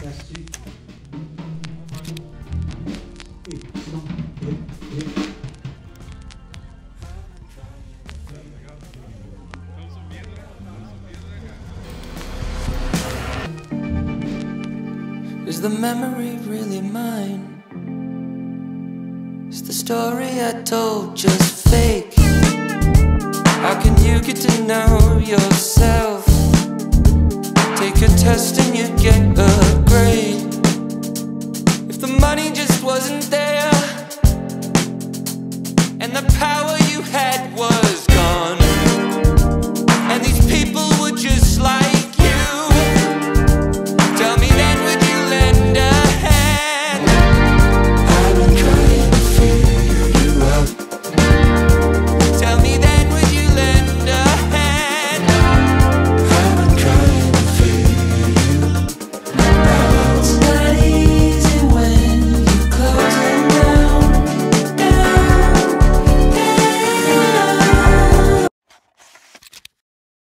Is the memory really mine? Is the story I told just fake? How can you get to know yourself? take a test and you'd get a grade. If the money just wasn't there, and the power.